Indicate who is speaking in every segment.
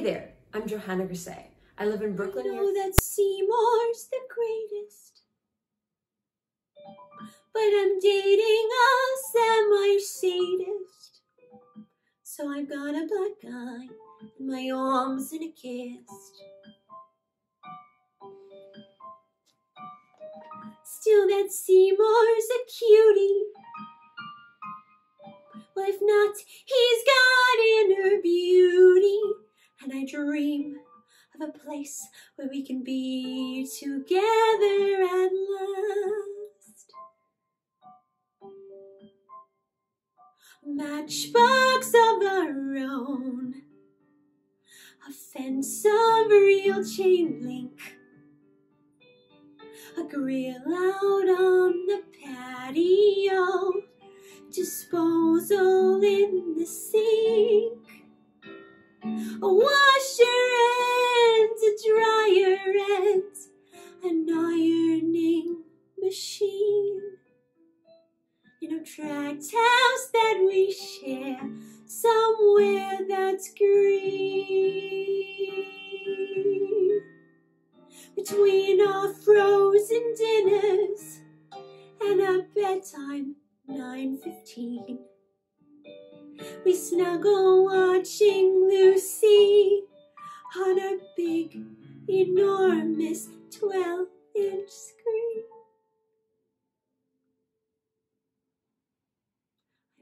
Speaker 1: Hey there, I'm Johanna Griese. I live in Brooklyn.
Speaker 2: I know that Seymour's the greatest, but I'm dating a semi-sadist. So I've got a black guy in my arms and a kiss. Still, that Seymour's a cutie. Well, if not, he's got inner beauty. Dream of a place where we can be together at last. Matchbox of our own, a fence of real chain link, a grill out on the patio, disposal in the sink a washer and a dryer and an ironing machine. In a tract house that we share somewhere that's green. Between our frozen dinners and our bedtime 9.15 we snuggle watching Lucy on her big, enormous 12 inch screen.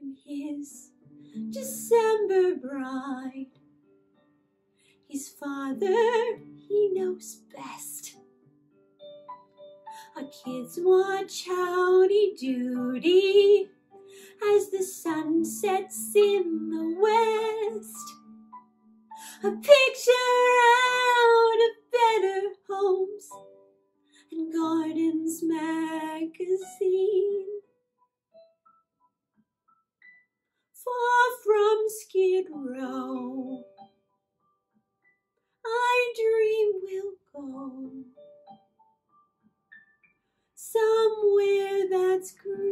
Speaker 2: I'm his December bride. His father, he knows best. Our kids watch Howdy Doody as the sun sets in the west. A picture out of better homes and gardens magazine. Far from Skid Row, I dream we'll go somewhere that's green.